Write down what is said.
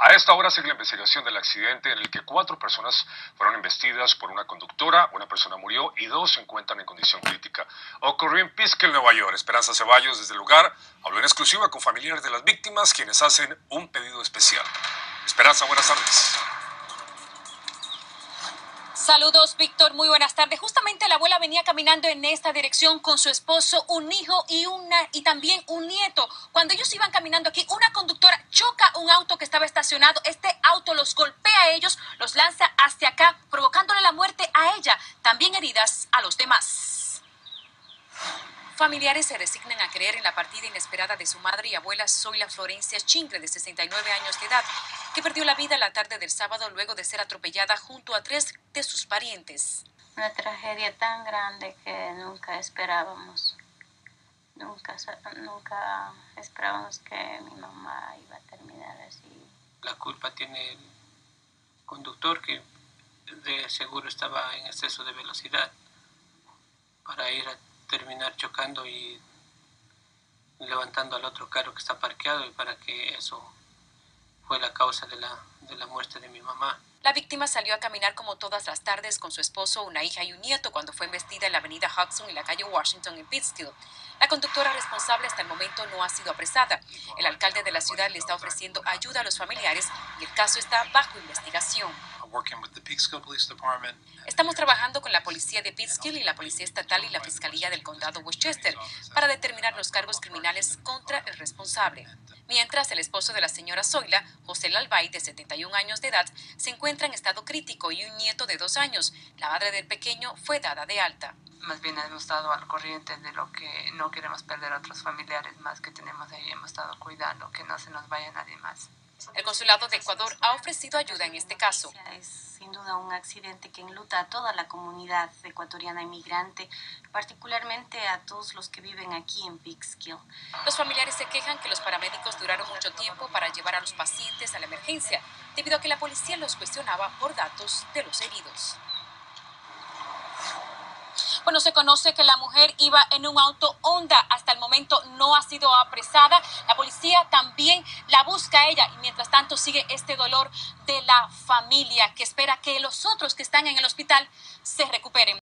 A esta hora sigue la investigación del accidente en el que cuatro personas fueron investidas por una conductora, una persona murió y dos se encuentran en condición crítica. Ocurrió en Piskel, Nueva York. Esperanza Ceballos desde el lugar habló en exclusiva con familiares de las víctimas quienes hacen un pedido especial. Esperanza, buenas tardes. Saludos, Víctor. Muy buenas tardes. Justamente la abuela venía caminando en esta dirección con su esposo, un hijo y una y también un nieto. Cuando ellos iban caminando aquí, una conductora choca un auto que estaba estacionado. Este auto los golpea a ellos, los lanza hacia acá, provocándole la muerte a ella, también heridas a los demás. Familiares se resignan a creer en la partida inesperada de su madre y abuela Zoila Florencia Chingre, de 69 años de edad, que perdió la vida la tarde del sábado luego de ser atropellada junto a tres de sus parientes. Una tragedia tan grande que nunca esperábamos. Nunca, nunca esperábamos que mi mamá iba a terminar así. La culpa tiene el conductor que de seguro estaba en exceso de velocidad para ir a terminar chocando y levantando al otro carro que está parqueado y para que eso fue la causa de la, de la muerte de mi mamá. La víctima salió a caminar como todas las tardes con su esposo, una hija y un nieto cuando fue embestida en la avenida Hudson y la calle Washington en Pittsfield. La conductora responsable hasta el momento no ha sido apresada. El alcalde de la ciudad le está ofreciendo ayuda a los familiares y el caso está bajo investigación. Estamos trabajando con la policía de Pittsfield y la policía estatal y la fiscalía del condado Westchester para determinar los cargos criminales contra el responsable. Mientras el esposo de la señora Zoila, José Lalbay, de 71 años de edad, se encuentra en estado crítico y un nieto de dos años. La madre del pequeño fue dada de alta. Más bien hemos estado al corriente de lo que no queremos perder a otros familiares más que tenemos ahí. Hemos estado cuidando que no se nos vaya nadie más. El Consulado de Ecuador ha ofrecido ayuda en este caso. Es sin duda un accidente que enluta a toda la comunidad ecuatoriana inmigrante, particularmente a todos los que viven aquí en Peekskill. Los familiares se quejan que los paramédicos duraron mucho tiempo para llevar a los pacientes a la emergencia, debido a que la policía los cuestionaba por datos de los heridos. Bueno, se conoce que la mujer iba en un auto Honda. Hasta el momento no ha sido apresada. La también la busca ella y mientras tanto sigue este dolor de la familia que espera que los otros que están en el hospital se recuperen.